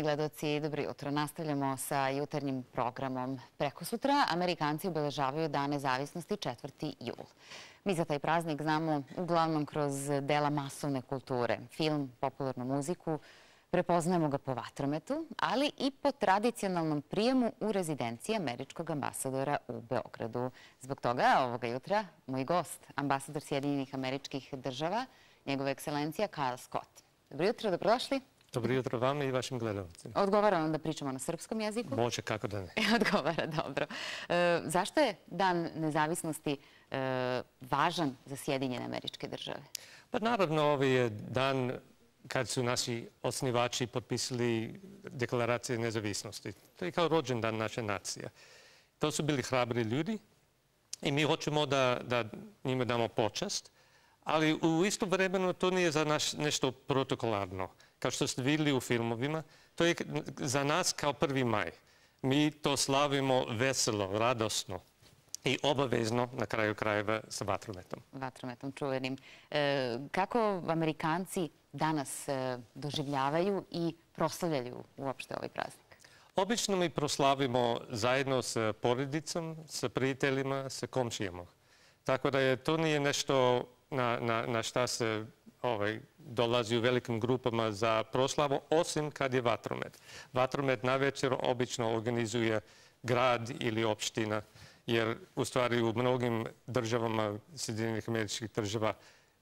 Gledoci, dobro jutro. Nastavljamo sa jutarnjim programom. Preko sutra Amerikanci obeležavaju Dan nezavisnosti 4. jul. Mi za taj praznik znamo uglavnom kroz dela masovne kulture, film, popularnu muziku, prepoznajemo ga po vatrometu, ali i po tradicionalnom prijemu u rezidenciji američkog ambasadora u Beogradu. Zbog toga ovoga jutra moj gost, ambasador Sjedinjenih američkih država, njegova ekscelencija Kyle Scott. Dobro jutro, dobrodošli. Dobro jutro vama i vašim gledalcima. Odgovara vam da pričamo na srpskom jeziku? Može, kako da ne. Odgovara, dobro. E, zašto je Dan nezavisnosti e, važan za Sjedinjene američke države? Pa naravno, ovo je dan kad su naši osnivači potpisali deklaracije nezavisnosti. To je kao rođendan naše nacije. To su bili hrabri ljudi i mi hoćemo da, da njima damo počast, ali u isto vremenu to nije za nas nešto protokolarno kao što ste vidjeli u filmovima, to je za nas kao prvi maj. Mi to slavimo veselo, radosno i obavezno na kraju krajeva sa vatrometom. Vatrometom čuvenim. E, kako Amerikanci danas e, doživljavaju i proslavljaju uopšte ovaj praznik? Obično mi proslavimo zajedno sa porodicom, sa prijateljima, sa komšijama. Tako da je to nije nešto na, na, na šta se ovaj, dolazi u velikim grupama za proslavu, osim kad je vatromet. Vatromet na večer obično organizuje grad ili opština, jer u stvari u mnogim državama Sjedinjenih američkih država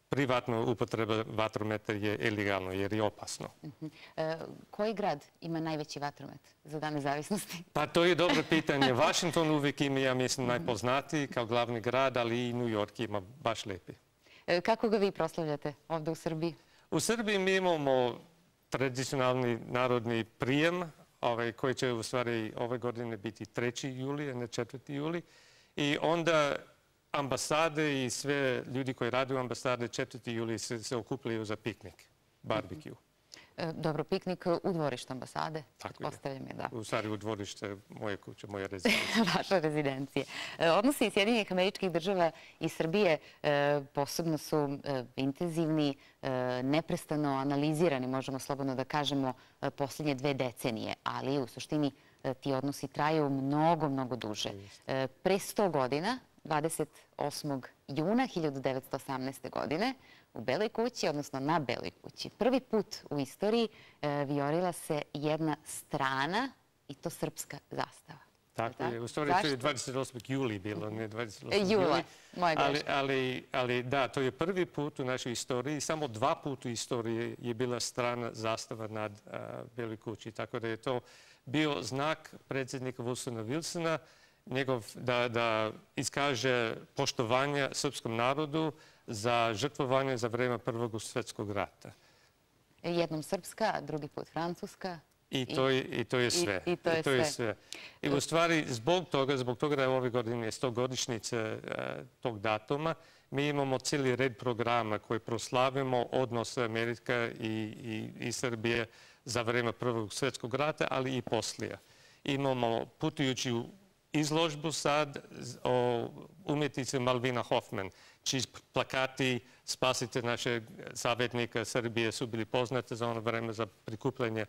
privatna upotreba vatrometa je ilegalno jer je opasno. Uh -huh. e, koji grad ima najveći vatromet za dan nezavisnosti? Pa to je dobro pitanje. Washington uvijek ima, ja mislim, najpoznatiji kao glavni grad, ali i New York ima baš lepi. E, kako ga vi proslavljate ovde u Srbiji? U Srbiji mi imamo tradicionalni narodni prijem ovaj, koji će u stvari ove godine biti 3. juli, a ne 4. juli. I onda ambasade i sve ljudi koji rade u ambasade 4. juli se, se okupljaju za piknik, barbecue. Dobro, piknik u dvorištu ambasade. Tako je. je da. U stvari u dvorište moje kuće, moje rezidencije. Vaša rezidencije. E, odnosi Sjedinjenih američkih država i Srbije e, posebno su intenzivni, neprestano analizirani, možemo slobodno da kažemo, posljednje dve decenije, ali u suštini ti odnosi traju mnogo, mnogo duže. Pre 100 godina, 28. juna 1918. godine, u Beloj kući, odnosno na Beloj kući. Prvi put u istoriji e, viorila se jedna strana i to srpska zastava. Tako je. U stvari to je 28. juli bilo, ne 28. E, jula, moje ali, ali, ali da, to je prvi put u našoj istoriji. Samo dva puta u istoriji je bila strana zastava nad Beloj kući. Tako da je to bio znak predsjednika Wilsona Wilsona njegov, da, da iskaže poštovanje srpskom narodu za žrtvovanje za vreme Prvog svjetskog rata. Jednom srpska, drugi put francuska. I to je, i to je sve. I, i to je, I to je sve. sve. I u stvari, zbog toga, zbog toga da je ove godine 100 godišnjice e, tog datuma, mi imamo cijeli red programa koji proslavimo odnose Amerika i, i, i Srbije za vreme Prvog svjetskog rata, ali i poslije. Imamo putujući izložbu sad o umjetnici Malvina Hoffman, čiji plakati Spasite našeg savjetnika Srbije su bili poznate za ono vreme za prikupljanje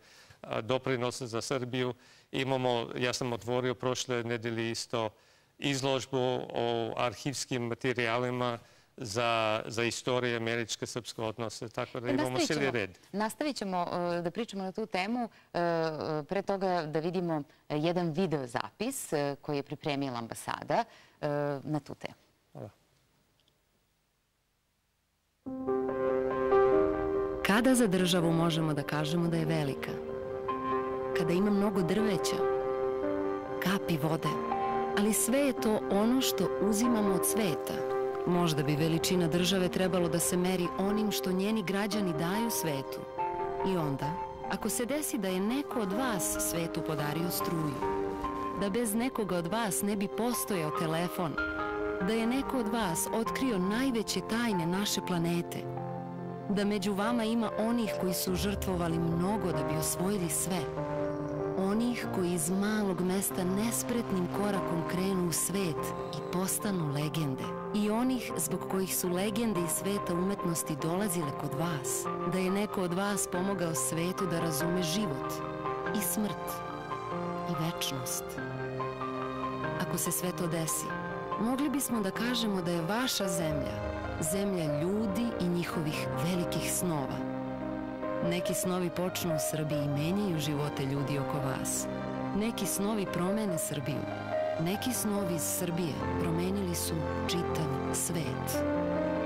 doprinosa za Srbiju. Imamo, ja sam otvorio prošle nedelje isto izložbu o arhivskim materijalima za, za istorije američke srpske odnose, tako da imamo cijeli red. Nastavit ćemo uh, da pričamo na tu temu. Uh, pre toga da vidimo jedan video zapis koji je pripremila ambasada na tu temu. Hvala. Kada za državu možemo da kažemo da je velika? Kada ima mnogo drveća, kapi vode, ali sve je to ono što uzimamo od sveta – Možda bi veličina države trebalo da se meri onim što njeni građani daju svetu. I onda, ako se desi da je neko od vas svetu podario struju, da bez nekoga od vas ne bi postojao telefon, da je neko od vas otkrio najveće tajne naše planete, da među vama ima onih koji su žrtvovali mnogo da bi osvojili sve, onih koji iz malog mesta nespretnim korakom krenu u svet i postanu legende. I onih zbog kojih su legende iz sveta umetnosti dolazile kod vas. Da je neko od vas pomogao svetu da razume život. i smrt i večnost. Ako se sve to desi, mogli bismo da kažemo da je vaša zemlja zemlja ljudi i njihovih velikih snova. Neki snovi počnu u Srbiji i menjaju živote ljudi oko vas. Neki snovi promene Srbiju. Neki snovi iz Srbije promenili su čitav svet.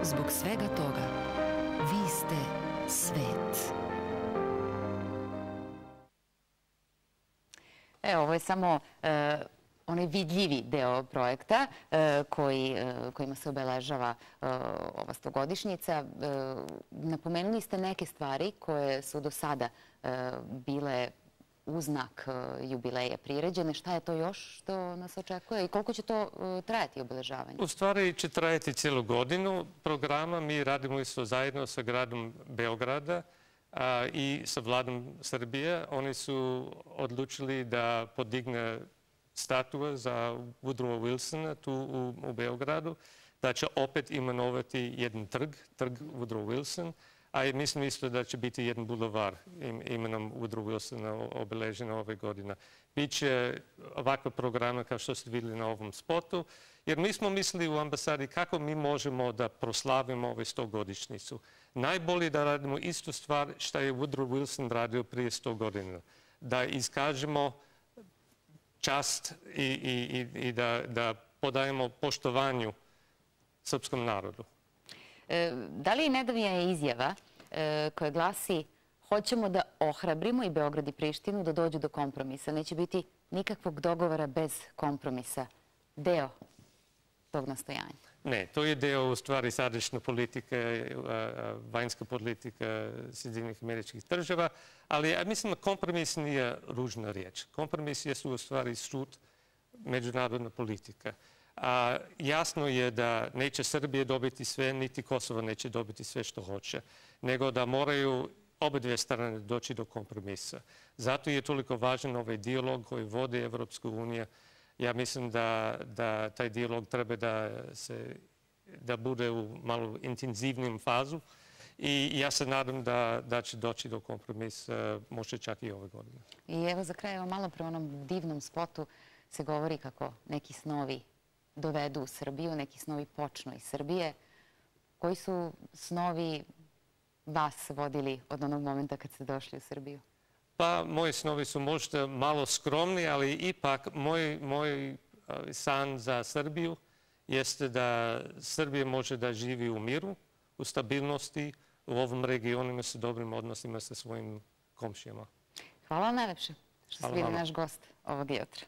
Zbog svega toga, vi ste svet. E, ovo je samo e, onaj vidljivi deo projekta e, koji, e, kojima se obeležava e, ova stogodišnjica. Napomenuli ste neke stvari koje su do sada bile uznak jubileja priređene. Šta je to još što nas očekuje i koliko će to trajati obeležavanje? U stvari će trajati cijelu godinu programa. Mi radimo isto zajedno sa gradom Beograda i sa vladom Srbije. Oni su odlučili da podigne statua za Woodrow Wilsona tu u, Beogradu, da će opet imenovati jedan trg, trg Woodrow Wilson, a mislim isto da će biti jedan bulevar imenom Woodrow Wilsona obeležen ove godine. Biće ovakva programa kao što ste vidjeli na ovom spotu, jer mi smo mislili u ambasadi kako mi možemo da proslavimo ove 100 godišnicu. Najbolje da radimo istu stvar što je Woodrow Wilson radio prije 100 godina. Da iskažemo čast i, i, i da, da podajemo poštovanju srpskom narodu. E, da li nedavnija je izjava e, koja glasi hoćemo da ohrabrimo i Beograd i Prištinu da dođu do kompromisa. Neće biti nikakvog dogovora bez kompromisa. Deo tog nastojanja. Ne, to je deo u stvari sadašnje politike, vanjska politika Sjedinjenih američkih država, ali mislim da kompromis nije ružna riječ. Kompromis je u stvari sud međunarodna politika. A jasno je da neće Srbije dobiti sve, niti Kosovo neće dobiti sve što hoće, nego da moraju obe dvije strane doći do kompromisa. Zato je toliko važan ovaj dialog koji vodi Evropska unija ja mislim da, da taj dijalog treba da, se, da bude u malo intenzivnijem fazu i ja se nadam da, da će doći do kompromisa možda čak i ove godine. I evo za kraj, evo malo pre onom divnom spotu se govori kako neki snovi dovedu u Srbiju, neki snovi počnu iz Srbije. Koji su snovi vas vodili od onog momenta kad ste došli u Srbiju? Pa, moji snovi su možda malo skromni, ali ipak moj, moj san za Srbiju jeste da Srbija može da živi u miru, u stabilnosti, u ovom regionima sa dobrim odnosima sa svojim komšijama. Hvala vam najlepše što ste bili naš gost ovog jutra.